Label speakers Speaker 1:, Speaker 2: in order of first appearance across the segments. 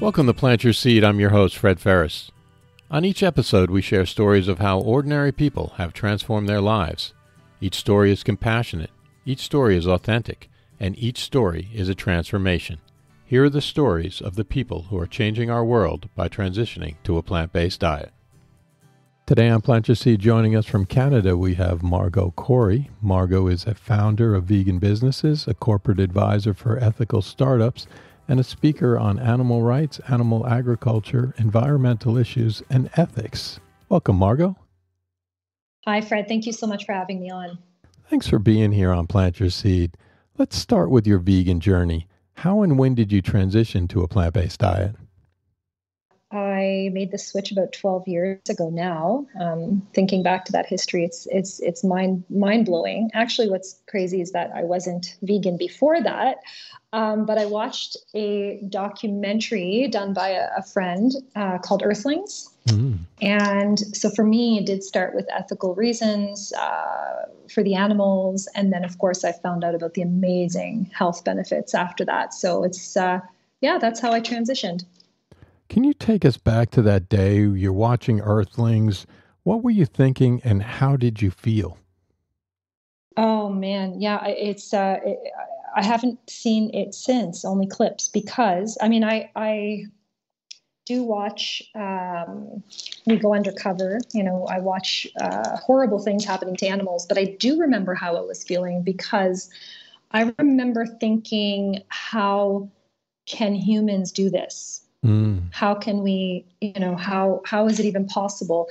Speaker 1: Welcome to Plant Your Seed. I'm your host, Fred Ferris. On each episode, we share stories of how ordinary people have transformed their lives. Each story is compassionate, each story is authentic, and each story is a transformation. Here are the stories of the people who are changing our world by transitioning to a plant based diet. Today on Plant Your Seed, joining us from Canada, we have Margaux Khoury. Margaux is a founder of Vegan Businesses, a corporate advisor for ethical startups, and a speaker on animal rights, animal agriculture, environmental issues, and ethics. Welcome, Margaux.
Speaker 2: Hi, Fred. Thank you so much for having me on.
Speaker 1: Thanks for being here on Plant Your Seed. Let's start with your vegan journey. How and when did you transition to a plant based diet?
Speaker 2: I made the switch about 12 years ago now. Um, thinking back to that history, it's it's it's mind mind blowing. Actually, what's crazy is that I wasn't vegan before that, um, but I watched a documentary done by a, a friend uh, called Earthlings. Mm. And so for me, it did start with ethical reasons uh, for the animals, and then of course I found out about the amazing health benefits after that. So it's uh, yeah, that's how I transitioned.
Speaker 1: Can you take us back to that day you're watching Earthlings? What were you thinking and how did you feel?
Speaker 2: Oh man, yeah, it's uh, it, I haven't seen it since, only clips because I mean I I do watch um, we go undercover you know i watch uh, horrible things happening to animals but i do remember how it was feeling because i remember thinking how can humans do this Mm. How can we, you know, how how is it even possible?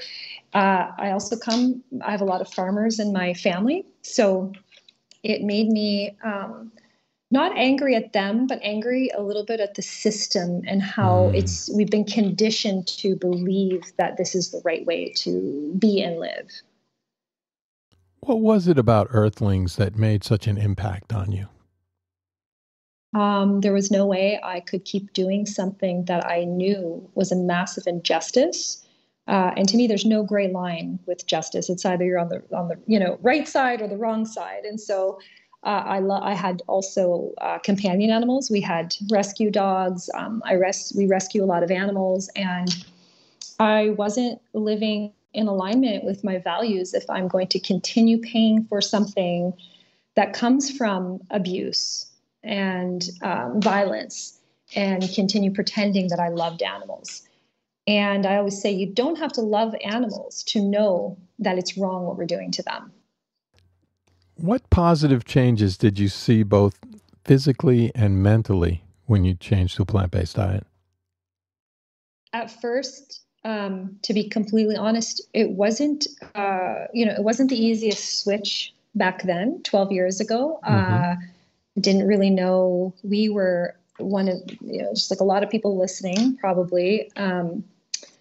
Speaker 2: Uh, I also come. I have a lot of farmers in my family, so it made me um, not angry at them, but angry a little bit at the system and how mm. it's we've been conditioned to believe that this is the right way to be and live.
Speaker 1: What was it about Earthlings that made such an impact on you?
Speaker 2: Um, there was no way I could keep doing something that I knew was a massive injustice. Uh, and to me, there's no gray line with justice. It's either you're on the on the you know right side or the wrong side. And so uh, I lo- I had also uh, companion animals. We had rescue dogs. Um, I res- we rescue a lot of animals, and I wasn't living in alignment with my values if I'm going to continue paying for something that comes from abuse and um, violence and continue pretending that I loved animals. And I always say, you don't have to love animals to know that it's wrong what we're doing to them.
Speaker 1: What positive changes did you see both physically and mentally when you changed to a plant based diet?
Speaker 2: At first, um, to be completely honest, it wasn't, uh, you know, it wasn't the easiest switch back then, 12 years ago. Mm-hmm. Uh, didn't really know we were one of you know just like a lot of people listening probably um,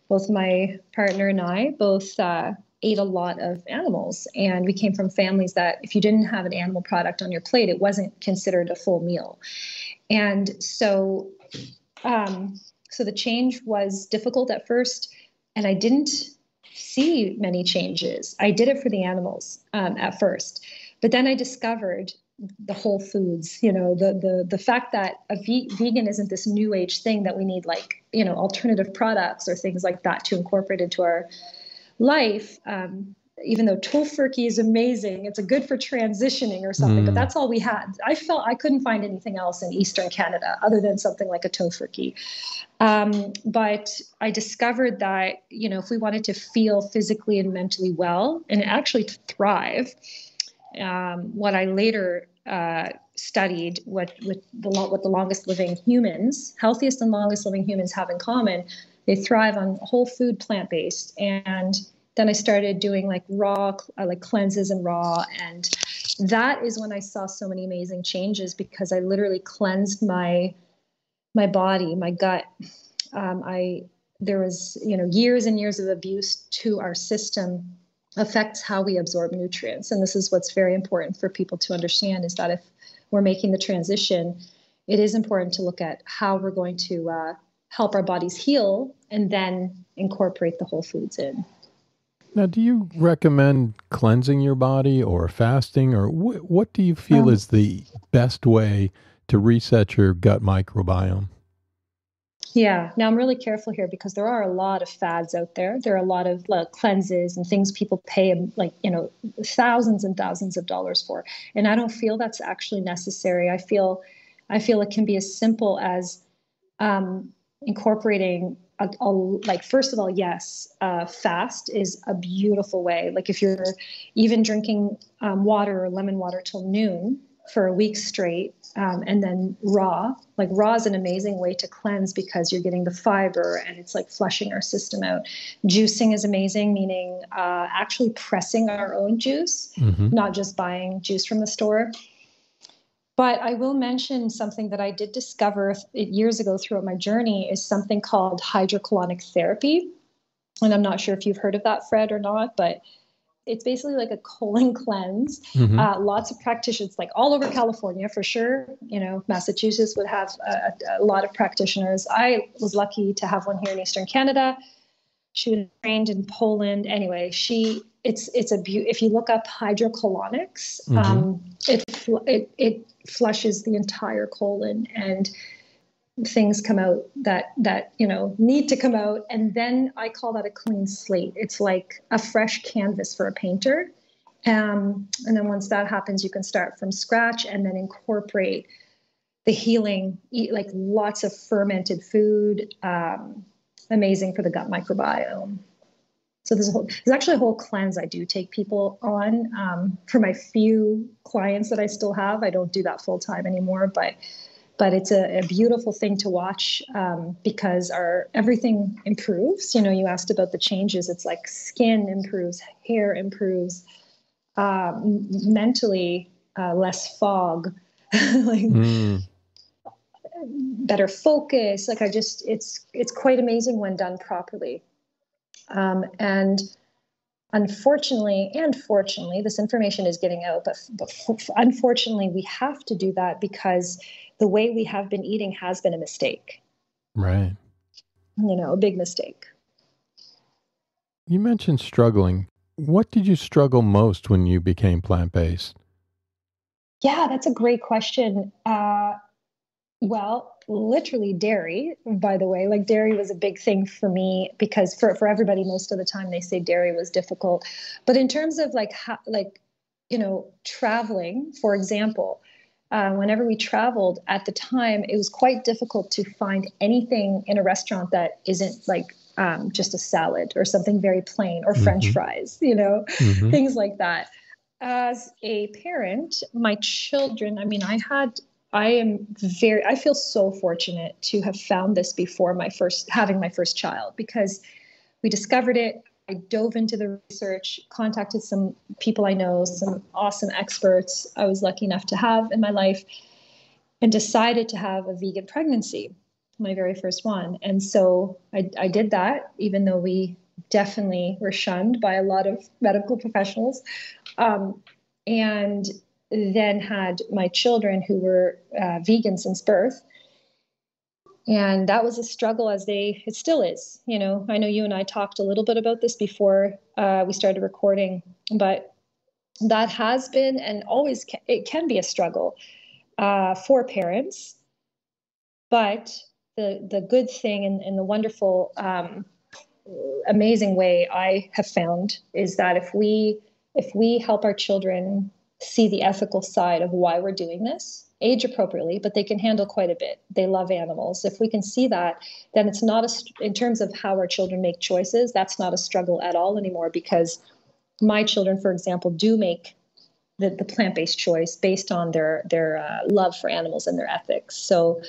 Speaker 2: both my partner and i both uh, ate a lot of animals. And we came from families that if you didn't have an animal product on your plate it wasn't considered a full meal. And so um, so the change was difficult at first and i didn't see many changes. I did it for the animals um, at first. But then i discovered the whole foods you know the the the fact that a ve- vegan isn't this new age thing that we need like you know alternative products or things like that to incorporate into our life um, even though Tofurky is amazing it's a good for transitioning or something mm. but that's all we had i felt i couldn't find anything else in eastern canada other than something like a Tofurky um, but i discovered that you know if we wanted to feel physically and mentally well and actually to thrive um, what I later uh, studied, what with the what the longest living humans, healthiest and longest living humans have in common, they thrive on whole food, plant based, and then I started doing like raw, uh, like cleanses and raw, and that is when I saw so many amazing changes because I literally cleansed my my body, my gut. Um, I there was you know years and years of abuse to our system affects how we absorb nutrients. And this is what's very important for people to understand is that if we're making the transition, it is important to look at how we're going to uh, help our bodies heal and then incorporate the whole foods in.
Speaker 1: Now, do you recommend cleansing your body or fasting, or wh- what do you feel um, is the best way to reset your gut microbiome?
Speaker 2: Yeah. Now I'm really careful here because there are a lot of fads out there. There are a lot of like, cleanses and things people pay like, you know, thousands and thousands of dollars for. And I don't feel that's actually necessary. I feel I feel it can be as simple as um, incorporating a, a, like first of all yes uh, fast is a beautiful way like if you're even drinking um, water or lemon water till noon for a week straight um, and then raw like raw is an amazing way to cleanse because you're getting the fiber and it's like flushing our system out juicing is amazing meaning uh, actually pressing our own juice mm-hmm. not just buying juice from the store but I will mention something that I did discover years ago throughout my journey is something called hydrocolonic therapy. And I'm not sure if you've heard of that, Fred, or not, but it's basically like a colon cleanse. Mm-hmm. Uh, lots of practitioners, like all over California for sure. You know, Massachusetts would have a, a, lot of practitioners. I was lucky to have one here in Eastern Canada. She was trained in Poland. Anyway, she it's it's a be- if you look up hydrocolonics, mm-hmm. um, it it it flushes the entire colon and things come out that that you know need to come out. And then i call that a clean slate. It's like a fresh canvas for a painter. Um, and then once that happens you can start from scratch and then incorporate the healing eat like lots of fermented food um, amazing for the gut microbiome. So there's, a whole, there's actually a whole cleanse I do take people on. Um, for my few clients that I still have, I don't do that full time anymore, but but it's a, a beautiful thing to watch um, because our everything improves. You know, you asked about the changes. It's like skin improves, hair improves, uh, mentally uh, less fog, like mm. better focus. Like I just, it's it's quite amazing when done properly. Um, and unfortunately and fortunately, this information is getting out, but, but unfortunately, we have to do that because the way we have been eating has been a mistake.
Speaker 1: Right.
Speaker 2: You know, a big mistake.
Speaker 1: You mentioned struggling. What did you struggle most when you became plant based?
Speaker 2: Yeah, that's a great question. Uh, well, literally dairy, by the way. Like dairy was a big thing for me because for, for everybody, most of the time they say dairy was difficult. But in terms of like how, like, you know, traveling, for example, uh, whenever we traveled at the time, it was quite difficult to find anything in a restaurant that isn't like um, just a salad or something very plain or French mm-hmm. fries, you know, mm-hmm. things like that. As a parent, my children, I mean, I had I am very, I feel so fortunate to have found this before my first, having my first child because we discovered it. I dove into the research, contacted some people I know, some awesome experts I was lucky enough to have in my life, and decided to have a vegan pregnancy, my very first one. And so I, I did that, even though we definitely were shunned by a lot of medical professionals. Um, and then had my children who were uh, vegan since birth. And that was a struggle as they it still is you know. I know you and i talked a little bit about this before uh, we started recording but that has been and always it can be a struggle uh, for parents. But the the good thing and, and the wonderful um, amazing way i have found is that if we if we help our children see the ethical side of why we're doing this age appropriately but they can handle quite a bit. They love animals. If we can see that then it's not a in terms of how our children make choices that's not a struggle at all anymore because my children for example do make the, the plant-based choice based on their their uh, love for animals and their ethics. So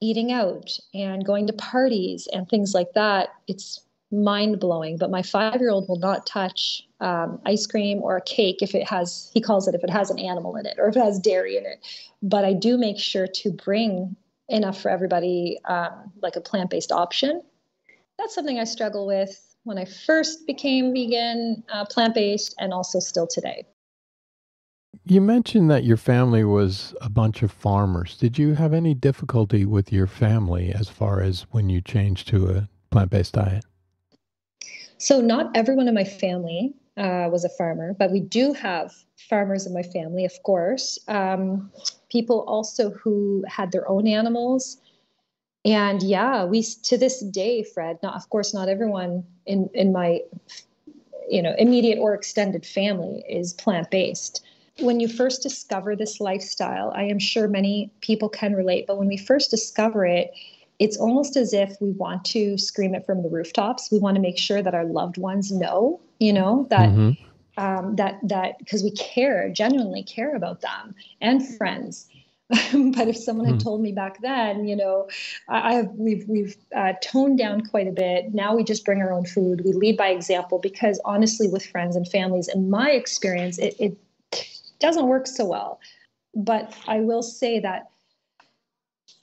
Speaker 2: eating out and going to parties and things like that it's mind blowing. But my five year old will not touch um, ice cream or a cake if it has, he calls it, if it has an animal in it or if it has dairy in it. But I do make sure to bring enough for everybody, um, like a plant based option. That's something I struggle with when I first became vegan, uh, plant based, and also still today.
Speaker 1: You mentioned that your family was a bunch of farmers. Did you have any difficulty with your family as far as when you changed to a plant based diet?
Speaker 2: So, not everyone in my family uh, was a farmer, but we do have farmers in my family, of course. Um, people also who had their own animals. and yeah, we to this day, Fred. Not of course, not everyone in in my you know immediate or extended family is plant based. When you first discover this lifestyle, I am sure many people can relate. But when we first discover it, it's almost as if we want to scream it from the rooftops. We want to make sure that our loved ones know, you know, that mm-hmm. um, that that because we care, genuinely care about them and friends. but if someone had hmm. told me back then, you know, I, have we've we've uh, toned down quite a bit. Now we just bring our own food. We lead by example because honestly, with friends and families, in my experience, it, it doesn't work so well. But I will say that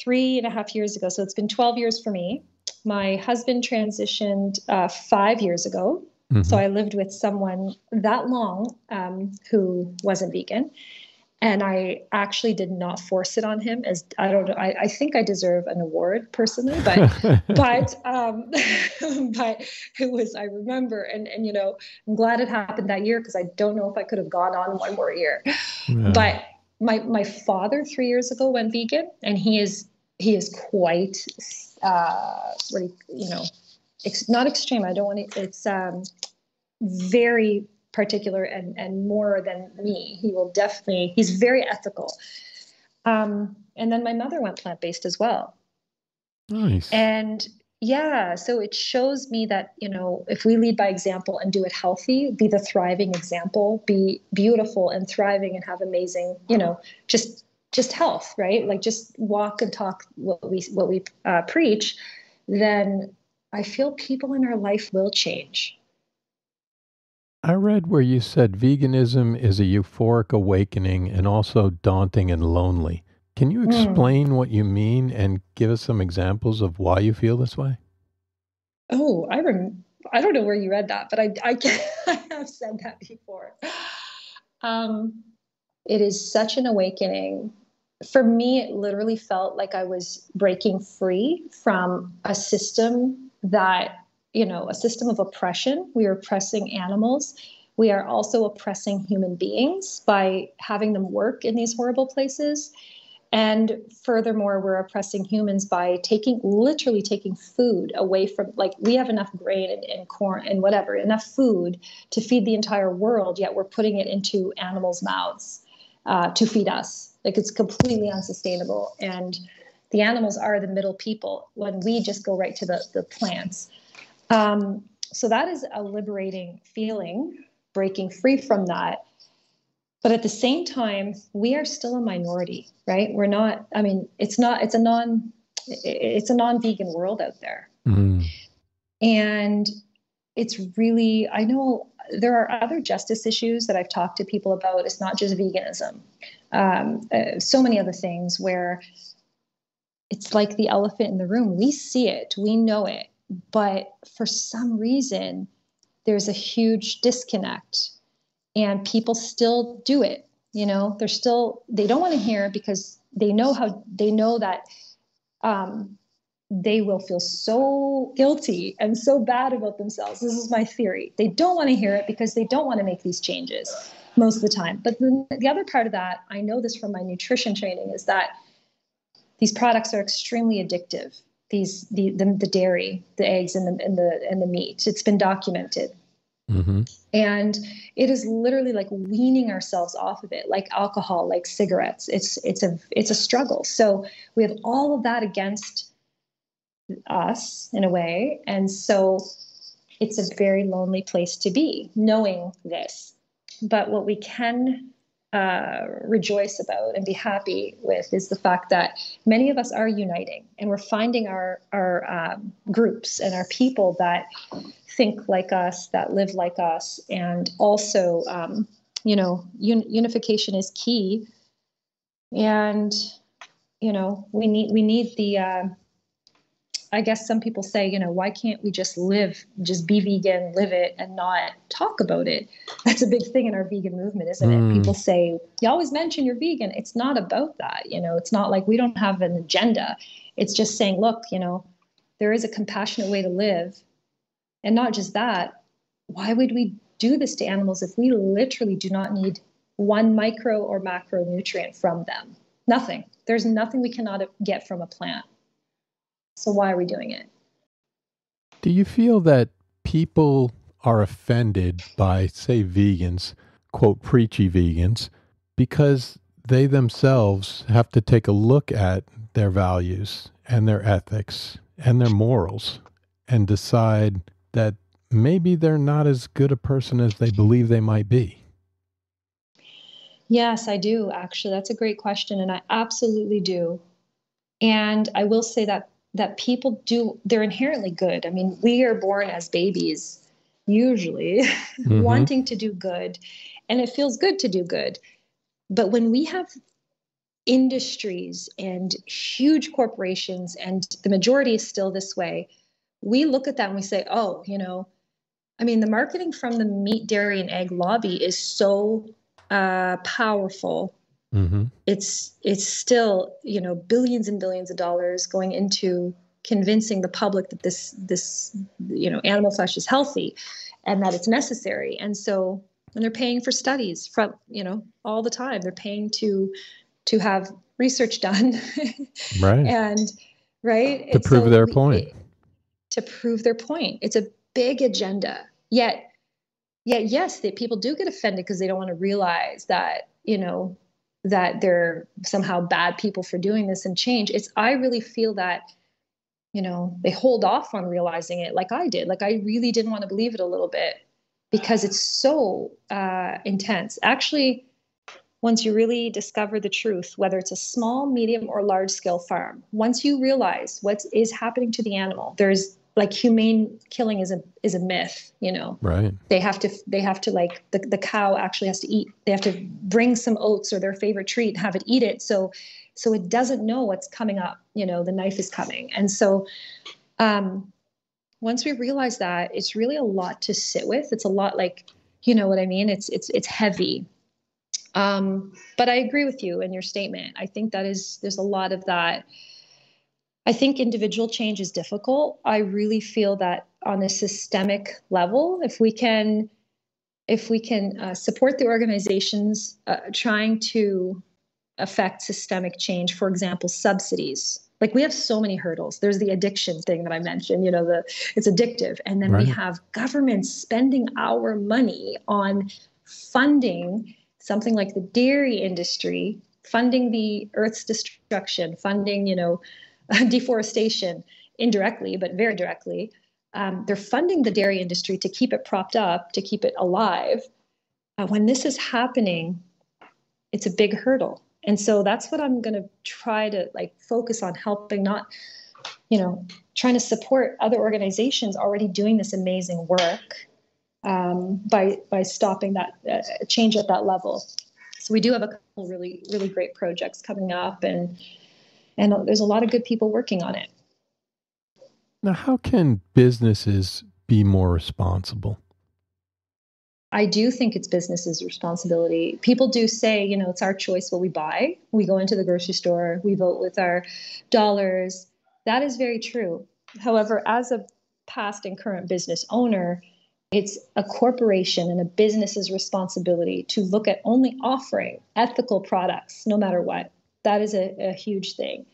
Speaker 2: three and a half years ago, so it's been 12 years for me. My husband transitioned uh, five years ago. Mm-hmm. So I lived with someone that long um, who wasn't vegan. And I actually did not force it on him as I don't know. I, I think I deserve an award personally, but but um, but it was I remember and and you know I'm glad it happened that year because I don't know if I could have gone on one more year. Yeah. But my my father three years ago went vegan, and he is he is quite uh, what you, you know, ex- not extreme. I don't want to. It's um, very particular and and more than me. He will definitely. He's very ethical. Um, and then my mother went plant based as well.
Speaker 1: Nice.
Speaker 2: And yeah, so it shows me that, you know, if we lead by example and do it healthy, be the thriving example, be beautiful and thriving and have amazing, you know, just just health, right? Like just walk and talk what we what we uh, preach, then I feel people in our life will change.
Speaker 1: I read where you said veganism is a euphoric awakening and also daunting and lonely. Can you hmm. explain mm. what you mean and give us some examples of why you feel this way?
Speaker 2: Oh, I rem- I don't know where you read that, but I I, can, I have said that before. Um, it is such an awakening. For me, it literally felt like I was breaking free from a system that, you know, a system of oppression. We are oppressing animals. We are also oppressing human beings by having them work in these horrible places. And furthermore, we're oppressing humans by taking literally taking food away from like we have enough grain and, and, corn and whatever, enough food to feed the entire world, yet we're putting it into animals' mouths uh, to feed us. Like it's completely unsustainable. And the animals are the middle people when we just go right to the, the plants. Um, so that is a liberating feeling, breaking free from that. But at the same time, we are still a minority, right? We're not, I mean, it's not, it's a non, it's a non-vegan world out there. Mm. And it's really, I know there are other justice issues that I've talked to people about. It's not just veganism. Um, uh, so many other things where it's like the elephant in the room. We see it, we know it, but for some reason, there's a huge disconnect, and people still do it. You know, they're still they don't want to hear because they know how they know that um, they will feel so guilty and so bad about themselves. This is my theory. They don't want to hear it because they don't want to make these changes most of the time. But the, the other part of that, I know this from my nutrition training, is that these products are extremely addictive. These the the, the dairy, the eggs, and the and the and the meat. It's been documented. Mm-hmm. And it is literally like weaning ourselves off of it, like alcohol, like cigarettes. It's it's a it's a struggle. So we have all of that against us in a way. And so it's a very lonely place to be knowing this. But what we can uh, rejoice about and be happy with is the fact that many of us are uniting and we're finding our, our um, groups and our people that think like us, that live like us. And also, um, you know, un- unification is key. And, you know, we need, we need the, uh, I guess some people say, you know, why can't we just live, just be vegan, live it, and not talk about it? That's a big thing in our vegan movement, isn't mm. it? People say, you always mention you're vegan. It's not about that. You know, it's not like we don't have an agenda. It's just saying, look, you know, there is a compassionate way to live. And not just that, why would we do this to animals if we literally do not need one micro or macronutrient from them? Nothing. There's nothing we cannot get from a plant. So why are we doing it?
Speaker 1: Do you feel that people are offended by, say, vegans, quote, preachy vegans, because they themselves have to take a look at their values and their ethics and their morals and decide that maybe they're not as good a person as they believe they might be?
Speaker 2: Yes, I do, actually. That's a great question. And I absolutely do. And I will say that that people do they're inherently good. I mean, we are born as babies usually mm-hmm. wanting to do good and it feels good to do good. But when we have industries and huge corporations and the majority is still this way, we look at that and we say, "Oh, you know, I mean, the marketing from the meat, dairy, and egg lobby is so uh, powerful. Mm-hmm. It's it's still you know billions and billions of dollars going into convincing the public that this this you know animal flesh is healthy and that it's necessary. And so and they're paying for studies from you know all the time. They're paying to to have research done,
Speaker 1: right?
Speaker 2: And right
Speaker 1: to prove so their we, point.
Speaker 2: To prove their point, it's a big agenda. Yet, yet yes, that people do get offended because they don't want to realize that you know that they're somehow bad people for doing this and change. It's I really feel that you know they hold off on realizing it like I did. Like I really didn't want to believe it a little bit because it's so uh, intense. Actually, once you really discover the truth, whether it's a small, medium, or large scale farm, once you realize what is happening to the animal, there's like humane killing is a is a myth you know?
Speaker 1: Right.
Speaker 2: They have to they have to like the, the cow actually has to eat they have to bring some oats or their favorite treat and have it eat it. So so it doesn't know what's coming up you know the knife is coming. And so um once we realize that it's really a lot to sit with. It's a lot like you know what i mean? It's it's it's heavy. Um but i agree with you in your statement. I think that is there's a lot of that I think individual change is difficult. I really feel that on a systemic level, if we can, if we can uh, support the organizations uh, trying to affect systemic change, for example, subsidies. Like we have so many hurdles. There's the addiction thing that I mentioned. You know, the it's addictive, and then right. we have governments spending our money on funding something like the dairy industry, funding the Earth's destruction, funding you know deforestation indirectly, but very directly. Um, they're funding the dairy industry to keep it propped up, to keep it alive. Uh, when this is happening, it's a big hurdle. And so that's what I'm going to try to like focus on helping, not, you know, trying to support other organizations already doing this amazing work um, by by stopping that uh, change at that level. So we do have a couple really really great projects coming up, and and uh, there's a lot of good people working on it.
Speaker 1: Now, how can businesses be more responsible?
Speaker 2: I do think it's businesses' responsibility. People do say, you know, it's our choice what we buy. We go into the grocery store, we vote with our dollars. That is very true. However, as a past and current business owner, it's a corporation and a business's responsibility to look at only offering ethical products no matter what that is a, a huge thing.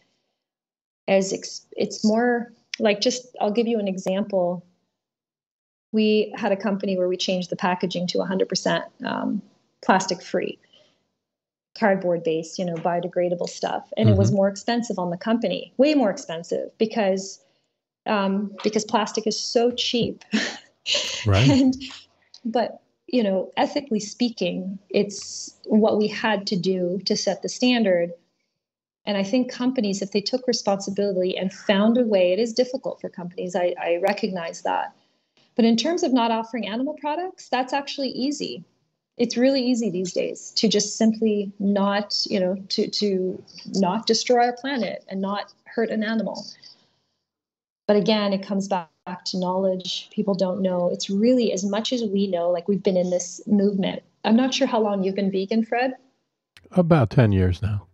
Speaker 2: As ex- it's more like just i'll give you an example. We had a company where we changed the packaging to 100% um, plastic free cardboard based you know biodegradable stuff. And mm-hmm. it was mm-hmm. more expensive on the company way more expensive because um, because plastic is so cheap.
Speaker 1: Right.
Speaker 2: And but you know ethically speaking it's what we had to do to set the standard and I think companies, if they took responsibility and found a way, it is difficult for companies, I, I recognize that. But in terms of not offering animal products, that's actually easy. It's really easy these days to just simply not, you know, to, to not destroy our planet and not hurt an animal. But again, it comes back to knowledge. People don't know. It's really as much as we know, like we've been in this movement. I'm not sure how long you've been vegan, Fred.
Speaker 1: About 10 years now.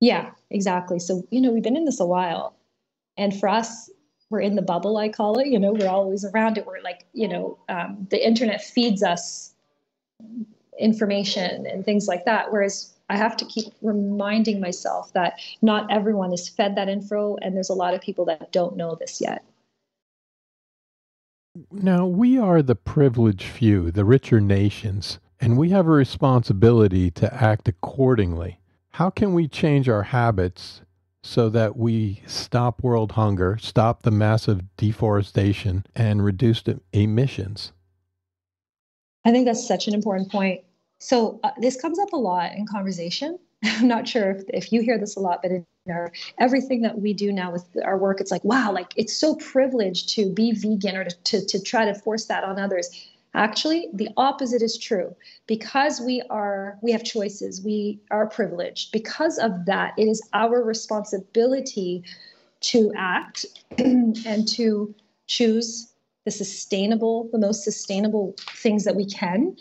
Speaker 2: Yeah, exactly. So, you know, we've been in this a while. And for us, we're in the bubble, I call it. You know, we're always around it. We're like, you know, um, the internet feeds us information and things like that. Whereas I have to keep reminding myself that not everyone is fed that info, and there's a lot of people that don't know this yet.
Speaker 1: Now, we are the privileged few, the richer nations, and we have a responsibility to act accordingly. How can we change our habits so that we stop world hunger, stop the massive deforestation, and reduce emissions?
Speaker 2: I think that's such an important point. So, uh, this comes up a lot in conversation. I'm not sure if, if you hear this a lot, but in our everything that we do now with our work, it's like, wow, like it's so privileged to be vegan or to, to, to try to force that on others. Actually, the opposite is true. Because we are we have choices, we are privileged. Because of that, it is our responsibility to act and to choose the sustainable, the most sustainable things that we can.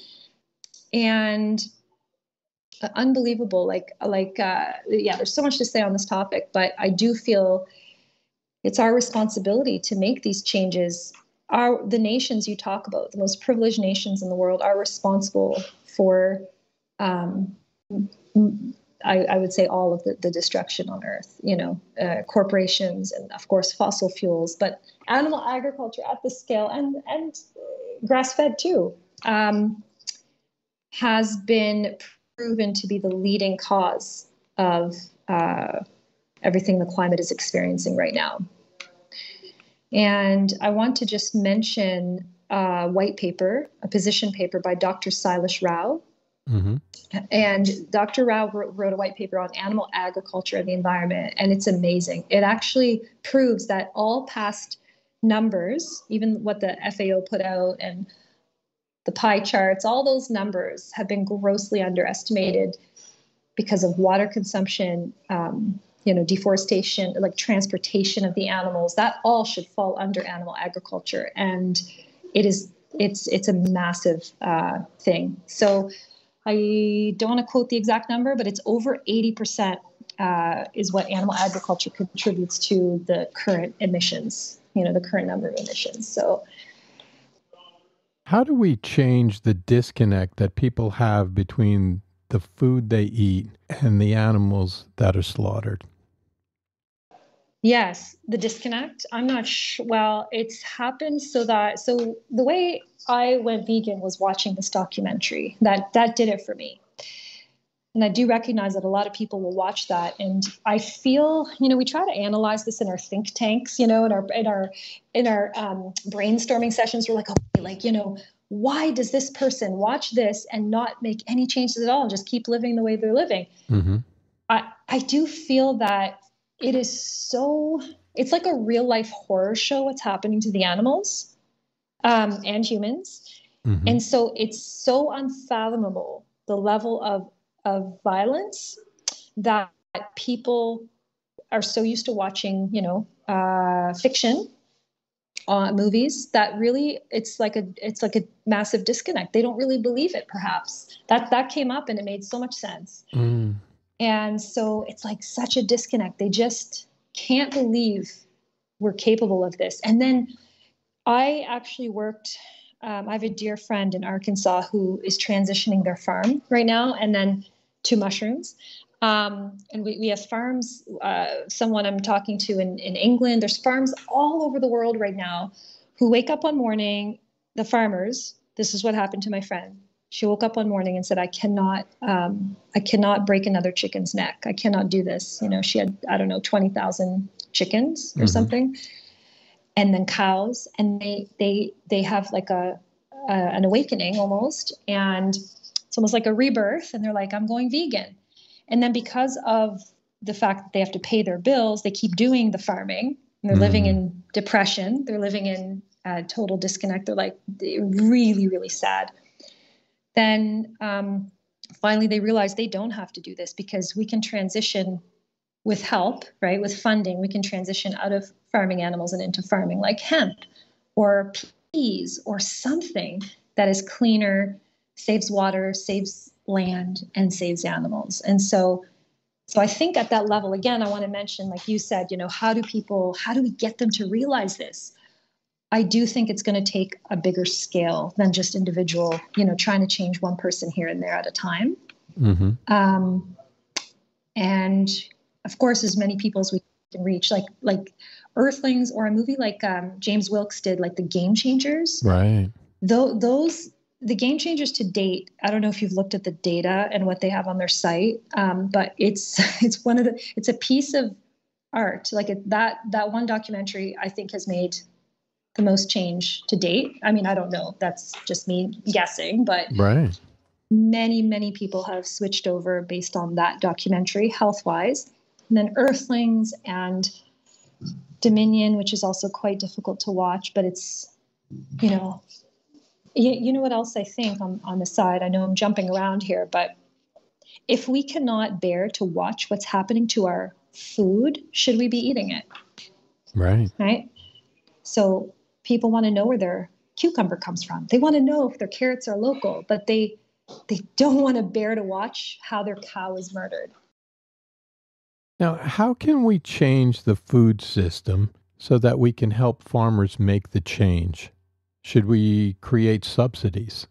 Speaker 2: And uh, unbelievable, like like uh, yeah, there's so much to say on this topic, but I do feel it's our responsibility to make these changes our the nations you talk about, the most privileged nations in the world, are responsible for, um, I, I, would say, all of the, the destruction on Earth. You know, uh, corporations and of course fossil fuels, but animal agriculture at the scale and and grass fed too um, has been proven to be the leading cause of uh, everything the climate is experiencing right now. And I want to just mention a white paper, a position paper by Dr. Sailesh Rao. Mm-hmm. And Dr. Rao wrote, wrote, a white paper on animal agriculture and the environment, and it's amazing. It actually proves that all past numbers, even what the FAO put out and the pie charts, all those numbers have been grossly underestimated because of water consumption, um, you know deforestation like transportation of the animals that all should fall under animal agriculture. And it is it's it's a massive uh, thing. So i don't want to quote the exact number but it's over 80% uh, is what animal agriculture contributes to the current emissions you know the current number of emissions. So
Speaker 1: how do we change the disconnect that people have between the food they eat and the animals that are slaughtered?
Speaker 2: Yes, the disconnect. I'm not sure. Well, it's happened so that so the way I went vegan was watching this documentary. That that did it for me. And I do recognize that a lot of people will watch that, and I feel, you know, we try to analyze this in our think tanks, you know, in our in our in our um, brainstorming sessions. We're like, okay, like you know, why does this person watch this and not make any changes at all and just keep living the way they're living? Mm-hmm. I I do feel that it is so it's like a real life horror show what's happening to the animals um, and humans mm-hmm. and so it's so unfathomable the level of of violence that people are so used to watching you know uh, fiction uh, movies that really it's like a it's like a massive disconnect they don't really believe it perhaps that that came up and it made so much sense mm. And so it's like such a disconnect. They just can't believe we're capable of this. And then I actually worked, um, I have a dear friend in Arkansas who is transitioning their farm right now and then to mushrooms. Um, and we, we have farms, uh, someone I'm talking to in, in England, there's farms all over the world right now who wake up one morning, the farmers, this is what happened to my friend. She woke up one morning and said i cannot um, i cannot break another chicken's neck. I cannot do this. You know she had i don't know 20000 chickens or mm-hmm. something. And then cows. And they they they have like a, a an awakening almost. And it's almost like a rebirth. And they're like i'm going vegan and then because of the fact that they have to pay their bills they keep doing the farming and they're mm-hmm. living in depression they're living in total disconnect they're like really really sad then um, finally they realize they don't have to do this because we can transition with help, right? With funding, we can transition out of farming animals and into farming like hemp or peas or something that is cleaner, saves water, saves land, and saves animals. And so so I think at that level, again, I want to mention, like you said, you know, how do people, how do we get them to realize this? I do think it's going to take a bigger scale than just individual, you know, trying to change one person here and there at a time. Mm-hmm. Um, and of course, as many people as we can reach, like like Earthlings or a movie like um, James Wilks did, like The Game Changers.
Speaker 1: Right.
Speaker 2: Though those the game changers to date i don't know if you've looked at the data and what they have on their site um, but it's it's one of the it's a piece of art. Like it, that that one documentary i think has made the most change to date. I mean i don't know that's just me guessing but
Speaker 1: right.
Speaker 2: many many people have switched over based on that documentary health wise and then earthlings and dominion which is also quite difficult to watch but it's you know you, you know what else I think on, on the side? I know I'm jumping around here, but if we cannot bear to watch what's happening to our food, should we be eating it?
Speaker 1: Right.
Speaker 2: Right. So people want to know where their cucumber comes from. They want to know if their carrots are local, but they they don't want to bear to watch how their cow is murdered.
Speaker 1: Now, how can we change the food system so that we can help farmers make the change? Should we create subsidies?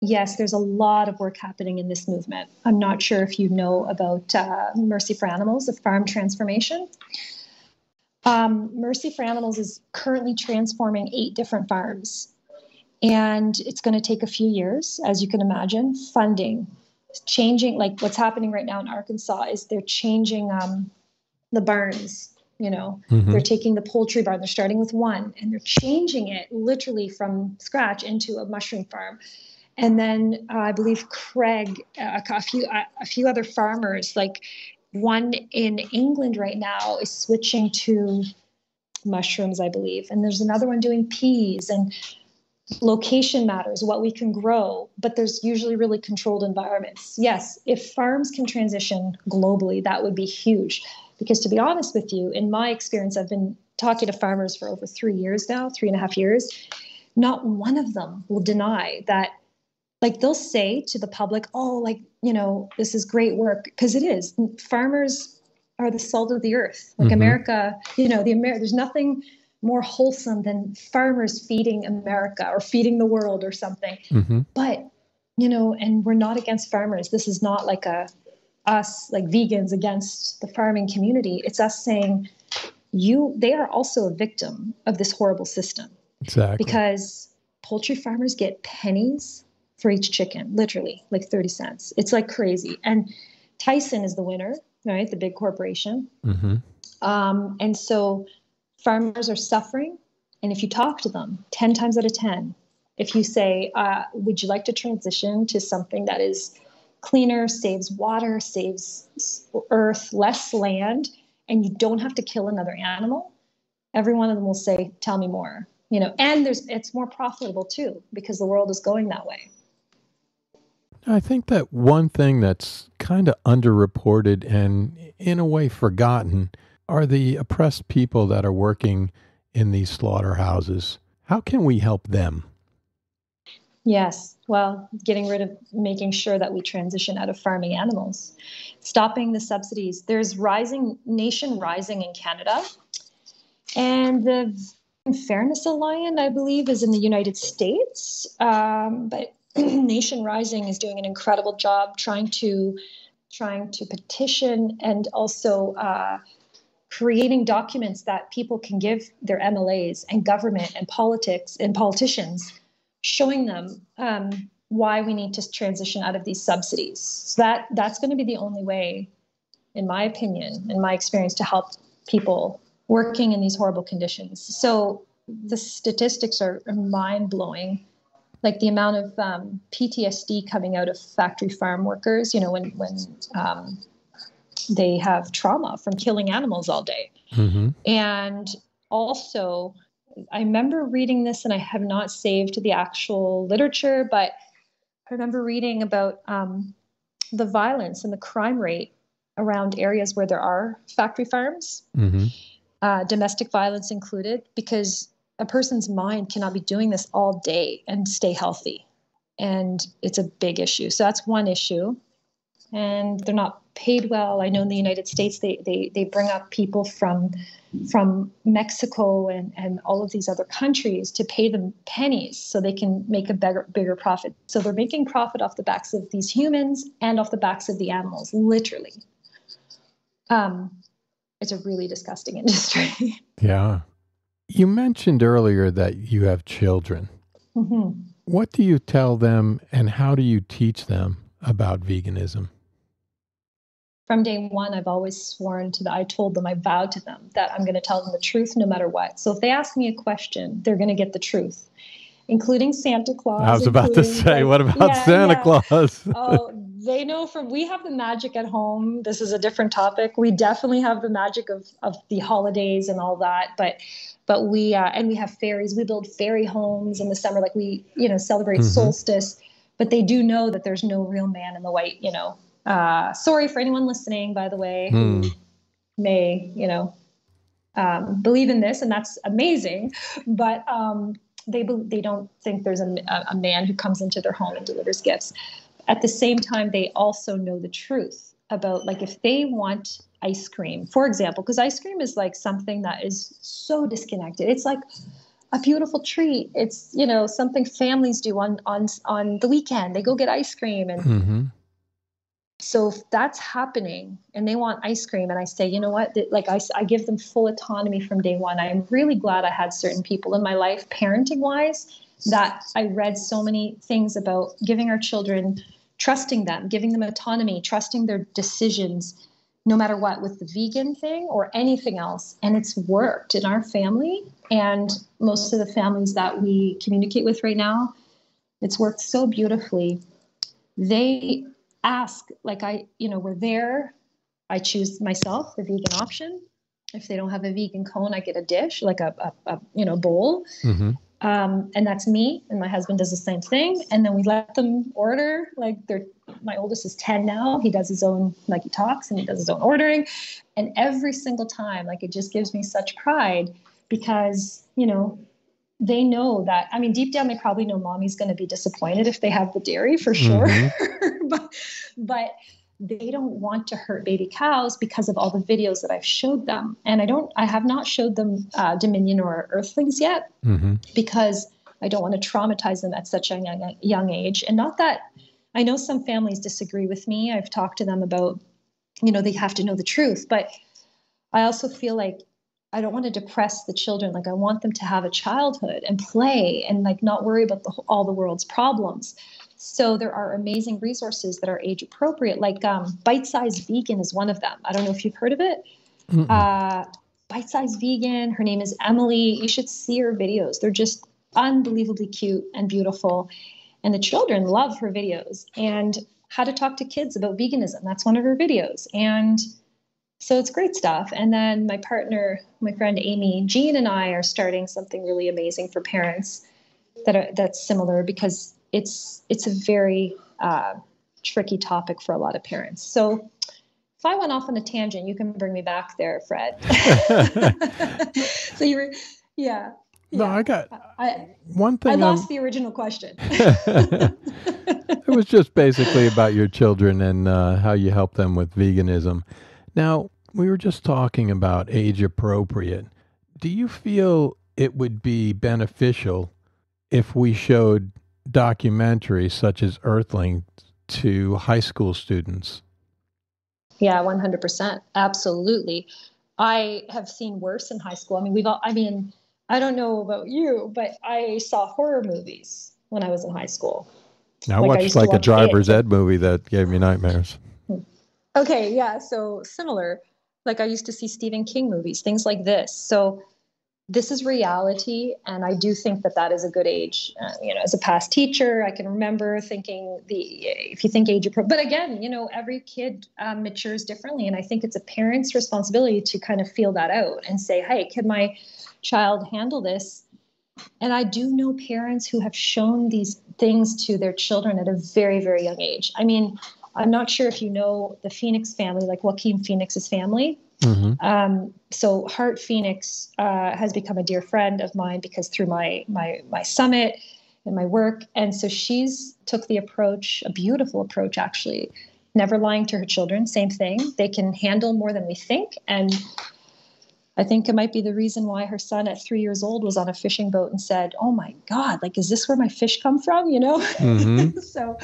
Speaker 2: Yes, there's a lot of work happening in this movement. I'm not sure if you know about uh, Mercy for Animals, the farm transformation. Um, Mercy for Animals is currently transforming eight different farms. And it's going to take a few years, as you can imagine. Funding, changing, like what's happening right now in Arkansas is they're changing um, the barns you know mm-hmm. they're taking the poultry barn they're starting with one and they're changing it literally from scratch into a mushroom farm. And then uh, i believe craig uh, a few uh, a few other farmers like one in england right now is switching to mushrooms i believe. And there's another one doing peas and location matters what we can grow but there's usually really controlled environments. Yes if farms can transition globally that would be huge because to be honest with you, in my experience, I've been talking to farmers for over three years now, three and a half years. Not one of them will deny that, like, they'll say to the public, oh, like, you know, this is great work, because it is. Farmers are the salt of the earth. Like, mm-hmm. America, you know, the America, there's nothing more wholesome than farmers feeding America or feeding the world or something. Mm-hmm. But, you know, and we're not against farmers. This is not like a us like vegans against the farming community it's us saying you they are also a victim of this horrible system.
Speaker 1: Exactly.
Speaker 2: Because poultry farmers get pennies for each chicken literally like 30 cents. It's like crazy. And tyson is the winner right? The big corporation. Mm-hmm. um, and so farmers are suffering. And if you talk to them 10 times out of 10 if you say uh, would you like to transition to something that is cleaner, saves water, saves earth, less land, and you don't have to kill another animal, every one of them will say, "Tell me more." You know, and there's it's more profitable too because the world is going that way.
Speaker 1: I think that one thing that's kind of underreported and in a way forgotten are the oppressed people that are working in these slaughterhouses. How can we help them?
Speaker 2: Yes, well, getting rid of making sure that we transition out of farming animals, stopping the subsidies. There's rising nation rising in Canada, and the Fairness Alliance, I believe, is in the United States. Um, but Nation Rising is doing an incredible job trying to trying to petition and also uh, creating documents that people can give their MLAs and government and politics and politicians showing them um, why we need to transition out of these subsidies. So that that's going to be the only way, in my opinion, in my experience, to help people working in these horrible conditions. So the statistics are, are mind blowing. Like the amount of um, PTSD coming out of factory farm workers, you know, when when um, they have trauma from killing animals all day, mm-hmm. and also I remember reading this, and I have not saved the actual literature, but I remember reading about um, the violence and the crime rate around areas where there are factory farms, mm-hmm. uh, domestic violence included, because a person's mind cannot be doing this all day and stay healthy. And it's a big issue. So that's one issue. And they're not paid well. I know in the United States they they they bring up people from from Mexico and, and all of these other countries to pay them pennies so they can make a bigger bigger profit. So they're making profit off the backs of these humans and off the backs of the animals, literally. Um, it's a really disgusting industry.
Speaker 1: yeah. You mentioned earlier that you have children. Mm-hmm. What do you tell them and how do you teach them about veganism?
Speaker 2: From day one, I've always sworn to that. I told them, I vowed to them that I'm going to tell them the truth no matter what. So if they ask me a question, they're going to get the truth, including Santa Claus.
Speaker 1: I was about to say, like, what about yeah, Santa yeah. Claus?
Speaker 2: oh, they know from we have the magic at home. This is a different topic. We definitely have the magic of of the holidays and all that, but but we uh, and we have fairies. We build fairy homes in the summer, like we you know celebrate mm-hmm. solstice. But they do know that there's no real man in the white, you know, uh, sorry for anyone listening, by the way, who hmm. may, you know, um, believe in this, and that's amazing. But um, they they don't think there's a, a man who comes into their home and delivers gifts. At the same time, they also know the truth about like if they want ice cream, for example, because ice cream is like something that is so disconnected. It's like a beautiful treat. It's you know something families do on on on the weekend. They go get ice cream and. Mm-hmm so if that's happening and they want ice cream and i say you know what? Like I, I give them full autonomy from day one. I'm really glad i had certain people in my life parenting wise that i read so many things about giving our children trusting them giving them autonomy trusting their decisions no matter what with the vegan thing or anything else. And it's worked in our family and most of the families that we communicate with right now it's worked so beautifully. They ask like i you know we're there. I choose myself the vegan option. If they don't have a vegan cone i get a dish like a, a, a you know bowl. Mm-hmm. um, and that's me and my husband does the same thing and then we let them order like they're my oldest is 10 now he does his own like he talks and he does his own ordering and every single time like it just gives me such pride because you know they know that i mean deep down they probably know mommy's going to be disappointed if they have the dairy for sure. Mm-hmm. but but they don't want to hurt baby cows because of all the videos that i've showed them. And i don't i have not showed them uh, dominion or earthlings yet mm-hmm. because i don't want to traumatize them at such a young, young age. And not that i know some families disagree with me. I've talked to them about you know they have to know the truth. But i also feel like I don't want to depress the children. Like I want them to have a childhood and play and like not worry about the, all the world's problems. So there are amazing resources that are age appropriate. Like um, Bite Size Vegan is one of them. I don't know if you've heard of it. Uh, Bite Size Vegan. Her name is Emily. You should see her videos. They're just unbelievably cute and beautiful, and the children love her videos. And how to talk to kids about veganism. That's one of her videos. And so it's great stuff. And then my partner, my friend Amy Jean, and I are starting something really amazing for parents that are that's similar because it's it's a very uh, tricky topic for a lot of parents. So if I went off on a tangent, you can bring me back there, Fred. so you were, yeah.
Speaker 1: No, I got I, one thing. I
Speaker 2: lost I'm, the original question.
Speaker 1: it was just basically about your children and uh, how you help them with veganism. Now, we were just talking about age appropriate. Do you feel it would be beneficial if we showed documentaries such as Earthling to high school students?
Speaker 2: Yeah, 100%. Absolutely. I have seen worse in high school. I mean, we've all, I mean, I don't know about you, but I saw horror movies when I was in high school.
Speaker 1: I like watched I like watch a driver's it. ed movie that gave me nightmares.
Speaker 2: Okay, yeah, so similar. Like I used to see Stephen King movies, things like this. So this is reality, and I do think that that is a good age. Uh, you know, as a past teacher, I can remember thinking the if you think age appropriate. But again, you know, every kid um, matures differently, and I think it's a parent's responsibility to kind of feel that out and say, "Hey, can my child handle this?" And I do know parents who have shown these things to their children at a very, very young age. I mean, I'm not sure if you know the Phoenix family, like Joaquin Phoenix's family. Mm-hmm. Um, so Heart Phoenix uh, has become a dear friend of mine because through my my my summit and my work, and so she's took the approach, a beautiful approach actually, never lying to her children. Same thing. They can handle more than we think. And I think it might be the reason why her son at three years old was on a fishing boat and said, Oh my God, like, is this where my fish come from? You know? Mm-hmm. so,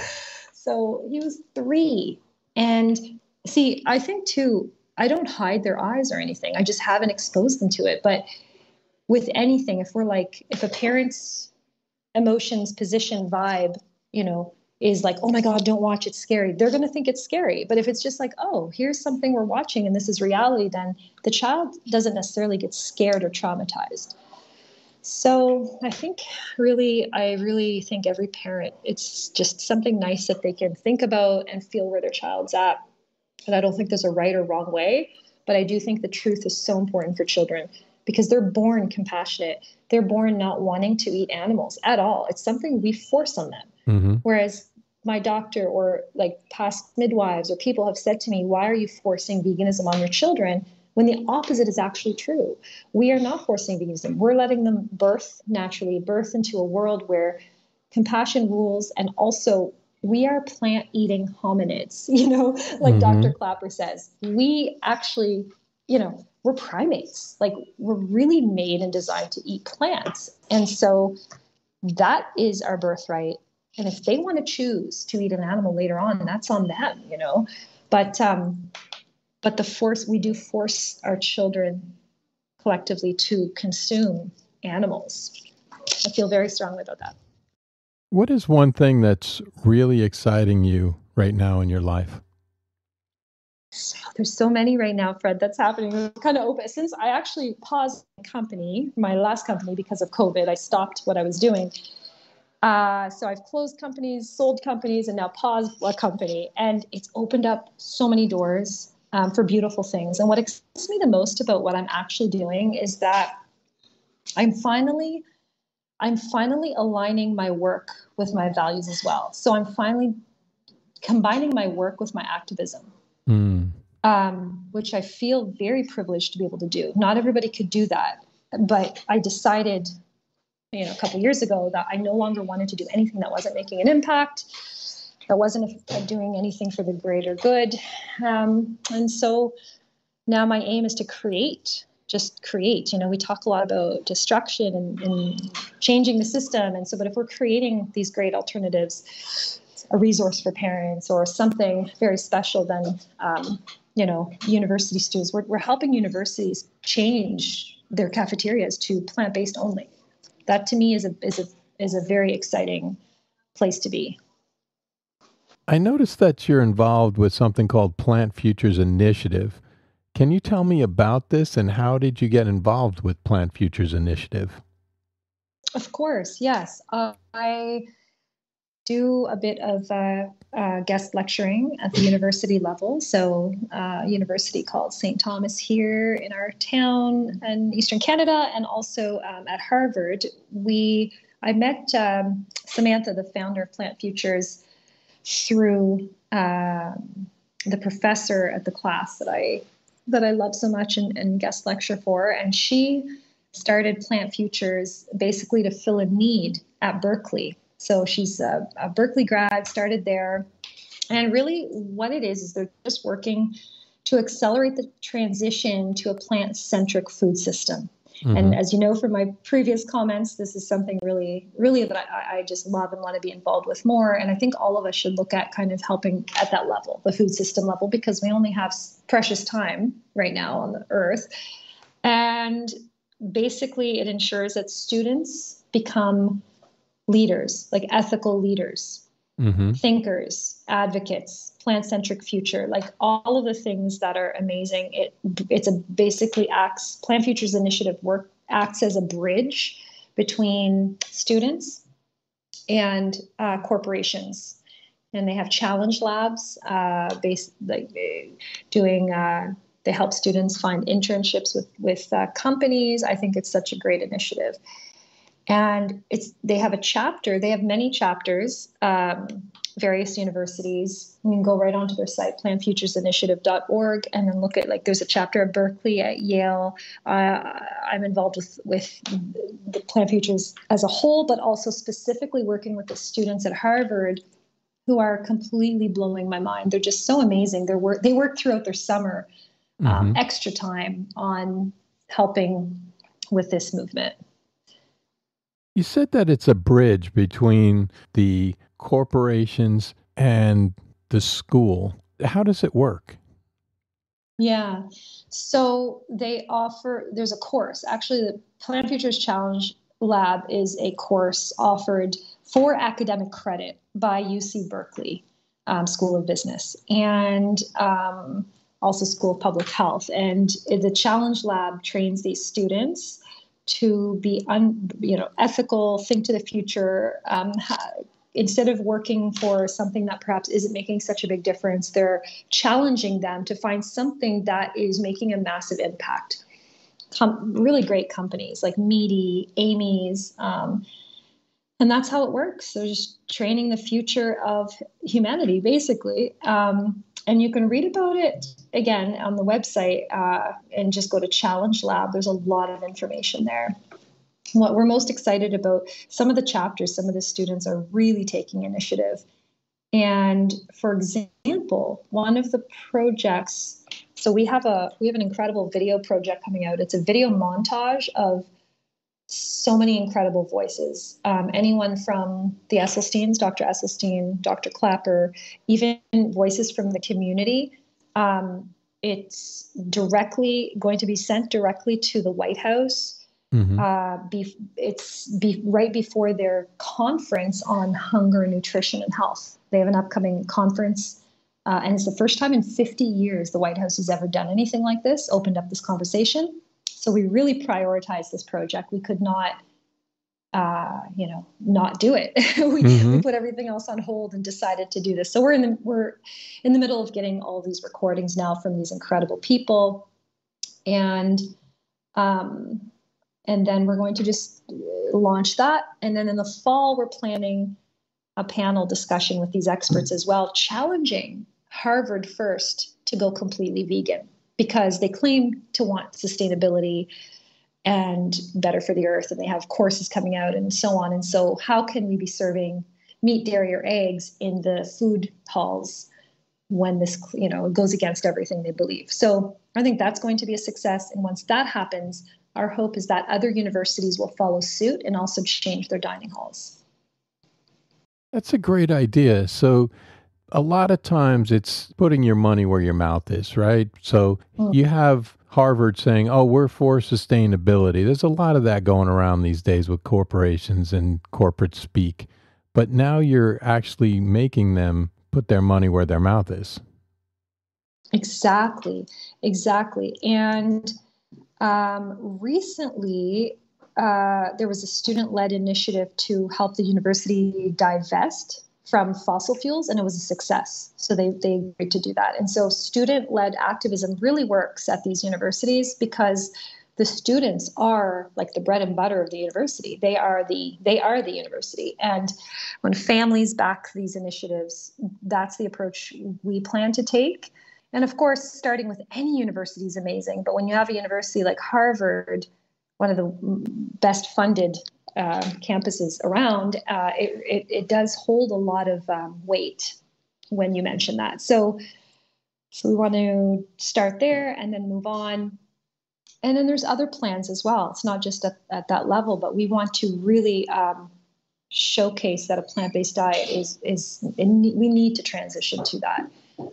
Speaker 2: so he was three. And see, I think too, I don't hide their eyes or anything. I just haven't exposed them to it. But with anything, if we're like, if a parent's emotions, position, vibe, you know, is like, oh my God, don't watch, it's scary. They're going to think it's scary. But if it's just like, oh, here's something we're watching and this is reality, then the child doesn't necessarily get scared or traumatized. So I think really, I really think every parent, it's just something nice that they can think about and feel where their child's at. And I don't think there's a right or wrong way, but I do think the truth is so important for children because they're born compassionate. They're born not wanting to eat animals at all. It's something we force on them. Mm-hmm. Whereas my doctor or like past midwives or people have said to me, why are you forcing veganism on your children? When the opposite is actually true. We are not forcing veganism. We're letting them birth naturally, birth into a world where compassion rules and also we are plant eating hominids, you know, like mm-hmm. Dr. Klaper says. We actually, you know, we're primates. Like we're really made and designed to eat plants. And so that is our birthright and if they want to choose to eat an animal later on that's on them you know but um but the force we do force our children collectively to consume animals i feel very strongly about that
Speaker 1: what is one thing that's really exciting you right now in your life
Speaker 2: so, there's so many right now, Fred, that's happening. It's kind of open. Since I actually paused my company, my last company, because of COVID, I stopped what I was doing. Uh, so I've closed companies, sold companies, and now paused a company. And it's opened up so many doors um, for beautiful things. And what excites me the most about what I'm actually doing is that I'm finally, I'm finally aligning my work with my values as well. So I'm finally combining my work with my activism. Mm. Um, which I feel very privileged to be able to do. Not everybody could do that, but I decided you know a couple years ago that I no longer wanted to do anything that wasn't making an impact, that wasn't doing anything for the greater good, um, and so now my aim is to create just create. You know we talk a lot about destruction and, and, changing the system. And so but if we're creating these great alternatives a resource for parents or something very special then um, you know university students we're, we're helping universities change their cafeterias to plant-based only. That to me is a is a is a very exciting place to be.
Speaker 1: I noticed that you're involved with something called Plant Futures Initiative. Can you tell me about this and how did you get involved with Plant Futures Initiative?
Speaker 2: Of course, yes. Uh, I do a bit of uh, uh, guest lecturing at the university level. So, uh, university called St. Thomas here in our town in Eastern Canada, and also um, at Harvard. We I met um, Samantha, the founder of Plant Futures, through um, the professor at the class that I that I love so much and, and guest lecture for, and she started Plant Futures basically to fill a need at Berkeley so she's a, a Berkeley grad, started there. And really, what it is, is they're just working to accelerate the transition to a plant centric food system. Mm-hmm. And as you know from my previous comments, this is something really, really that I, I, just love and want to be involved with more. And I think all of us should look at kind of helping at that level, the food system level, because we only have precious time right now on the earth. And basically, it ensures that students become leaders, like ethical leaders, mm-hmm. thinkers, advocates, plant-centric future, like all of the things that are amazing. It it's a basically acts Plant Futures Initiative work acts as a bridge between students and uh, corporations, and they have challenge labs uh, based like doing. Uh, they help students find internships with with uh, companies. I think it's such a great initiative and it's they have a chapter they have many chapters um, various universities you can go right onto their site plantfuturesinitiative.org and then look at like there's a chapter at berkeley at yale uh, i'm involved with with the plant futures as a whole but also specifically working with the students at harvard who are completely blowing my mind. They're just so amazing. They work they work throughout their summer, um, mm-hmm. extra time on helping with this movement.
Speaker 1: You said that it's a bridge between the corporations and the school. How does it work?
Speaker 2: Yeah. So they offer, there's a course. Actually, the Plant Futures Challenge Lab is a course offered for academic credit by UC Berkeley um, School of Business and um, also School of Public Health. And the Challenge Lab trains these students to be un, you know ethical, think to the future, um, instead of working for something that perhaps isn't making such a big difference, they're challenging them to find something that is making a massive impact. Com- really great companies like Meati, Amy's, um, and that's how it works. They're just training the future of humanity, basically. Um, and you can read about it again on the website uh, and just go to Challenge Lab. There's a lot of information there. What we're most excited about some of the chapters some of the students are really taking initiative. And for example one of the projects so we have a we have an incredible video project coming out. It's a video montage of so many incredible voices um, anyone from the esselstyns dr esselstyn dr klaper even voices from the community um, it's directly going to be sent directly to the white house Mm-hmm. Uh, be, it's be, right before their conference on hunger, nutrition, and health. They have an upcoming conference, uh, and it's the first time in 50 years the White House has ever done anything like this, opened up this conversation. So we really prioritized this project. We could not, uh, you know, not do it. we, mm-hmm. we put everything else on hold and decided to do this. So we're in the we're in the middle of getting all these recordings now from these incredible people, and um, and then we're going to just launch that. And then in the fall, we're planning a panel discussion with these experts as well, challenging Harvard first to go completely vegan because they claim to want sustainability and better for the earth, and they have courses coming out and so on. And so, how can we be serving meat, dairy, or eggs in the food halls when this, you know, goes against everything they believe? So, I think that's going to be a success. And once that happens, our hope is that other universities will follow suit and also change their dining halls.
Speaker 1: That's a great idea. So, a lot of times it's putting your money where your mouth is, right? So, mm. you have Harvard saying, oh, we're for sustainability. There's a lot of that going around these days with corporations and corporate speak. But now you're actually making them put their money where their mouth is.
Speaker 2: Exactly. Exactly. And um, recently, uh, there was a student led initiative to help the university divest from fossil fuels, and it was a success. So they, they agreed to do that. And so student led activism really works at these universities because the students are like the bread and butter of the university they are the they are the university and when families back these initiatives that's the approach we plan to take and of course, starting with any university is amazing. But when you have a university like Harvard, one of the best funded uh, campuses around, uh, it, it, it, does hold a lot of um, weight when you mention that. So, so we want to start there and then move on. And then there's other plans as well. It's not just at, at that level, but we want to really um, showcase that a plant-based diet is is we need to transition to that.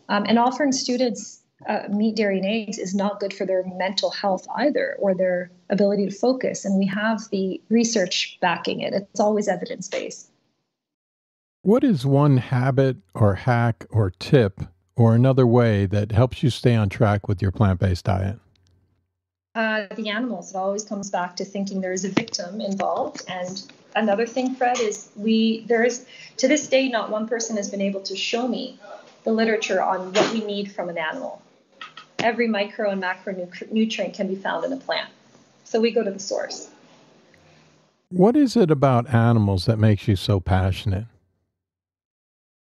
Speaker 2: Um, and offering students uh, meat, dairy, and eggs is not good for their mental health either or their ability to focus. And we have the research backing it, it's always evidence based.
Speaker 1: What is one habit or hack or tip or another way that helps you stay on track with your plant based diet?
Speaker 2: Uh, the animals. It always comes back to thinking there is a victim involved. And another thing, Fred, is we there is to this day not one person has been able to show me the literature on what we need from an animal. Every micro and macronutrient can be found in a plant. So we go to the source.
Speaker 1: What is it about animals that makes you so passionate?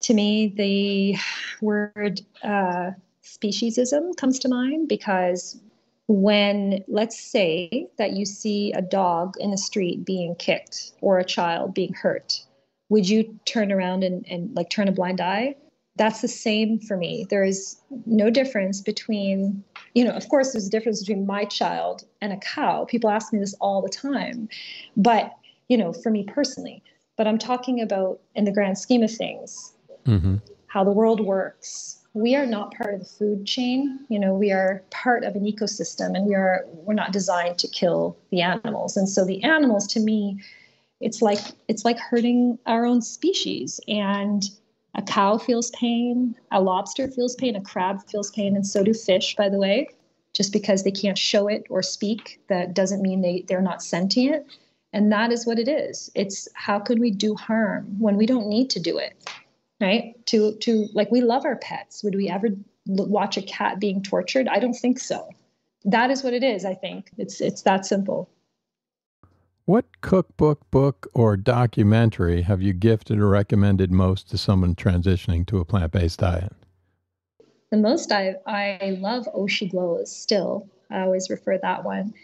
Speaker 2: To me, the word uh, speciesism comes to mind because when, let's say, that you see a dog in the street being kicked or a child being hurt, would you turn around and, and like turn a blind eye? That's the same for me. There is no difference between, you know, of course, there's a difference between my child and a cow. People ask me this all the time. But, you know, for me personally, but I'm talking about in the grand scheme of things, mm-hmm. how the world works. We are not part of the food chain. You know, we are part of an ecosystem and we are we're not designed to kill the animals. And so the animals to me, it's like it's like hurting our own species and a cow feels pain a lobster feels pain a crab feels pain and so do fish by the way. Just because they can't show it or speak that doesn't mean they, they're not sentient. And that is what it is. It's how could we do harm when we don't need to do it right? To to like we love our pets. Would we ever watch a cat being tortured? I don't think so. That is what it is i think. It's it's that simple
Speaker 1: what cookbook, book, or documentary have you gifted or recommended most to someone transitioning to a plant based diet?
Speaker 2: The most I, I love She Glows still. I always refer that one.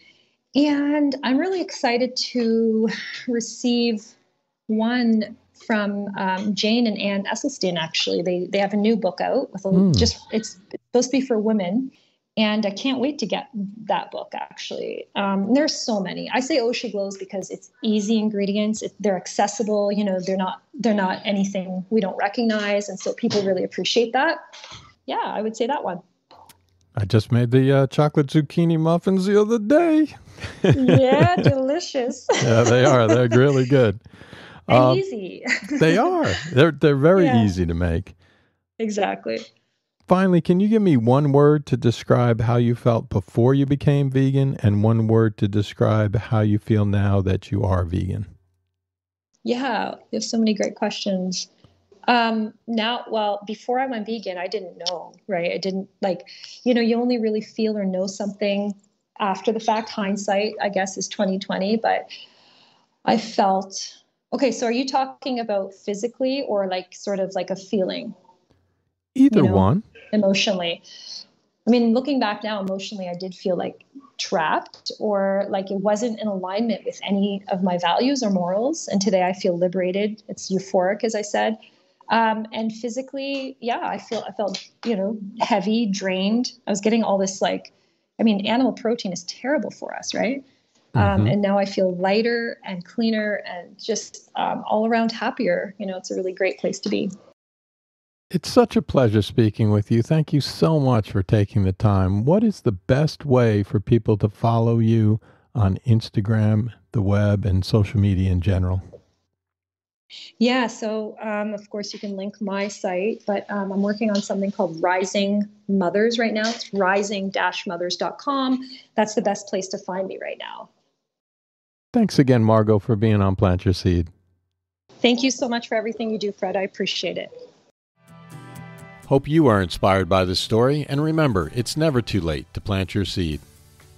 Speaker 2: And I'm really excited to receive one from um, Jane and Ann Esselstyn. Actually, they they have a new book out with a, mm. just it's supposed to be for women, and I can't wait to get that book. Actually, um, there's so many. I say She Glows because it's easy ingredients. It, they're accessible. You know, they're not they're not anything we don't recognize, and so people really appreciate that. Yeah, I would say that one.
Speaker 1: I just made the uh, chocolate zucchini muffins the other day.
Speaker 2: yeah, delicious.
Speaker 1: yeah, they are. They're really good.
Speaker 2: Um, easy.
Speaker 1: they are. They're they're very yeah. easy to make.
Speaker 2: Exactly.
Speaker 1: Finally, can you give me one word to describe how you felt before you became vegan and one word to describe how you feel now that you are vegan?
Speaker 2: Yeah, you have so many great questions. Um, now, well, before I went vegan, I didn't know, right? I didn't like, you know, you only really feel or know something after the fact. Hindsight, I guess, is 2020, but I felt okay. So, are you talking about physically or like sort of like a feeling?
Speaker 1: Either you know, one.
Speaker 2: Emotionally. I mean, looking back now, emotionally, I did feel like trapped or like it wasn't in alignment with any of my values or morals. And today I feel liberated. It's euphoric, as I said. Um, and physically, yeah, I feel I felt you know heavy, drained. I was getting all this like, I mean, animal protein is terrible for us, right? Um, mm-hmm. Um, and now I feel lighter and cleaner and just um, all around happier. You know, it's a really great place to be.
Speaker 1: It's such a pleasure speaking with you. Thank you so much for taking the time. What is the best way for people to follow you on Instagram, the web, and social media in general?
Speaker 2: Yeah, so um, of course you can link my site, but um, I'm working on something called Rising Mothers right now. It's rising-mothers.com. That's the best place to find me right now.
Speaker 1: Thanks again, Margaux, for being on Plant Your Seed.
Speaker 2: Thank you so much for everything you do, Fred. I appreciate it.
Speaker 1: Hope you are inspired by this story, and remember, it's never too late to plant your seed.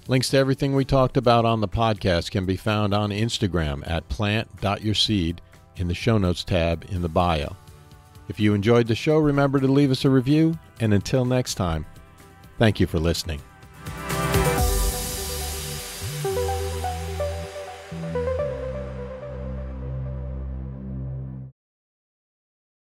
Speaker 1: Links to everything we talked about on the podcast can be found on Instagram at plant.yourseed in the show notes tab in the bio. If you enjoyed the show, remember to leave us a review, and until next time, thank you for listening.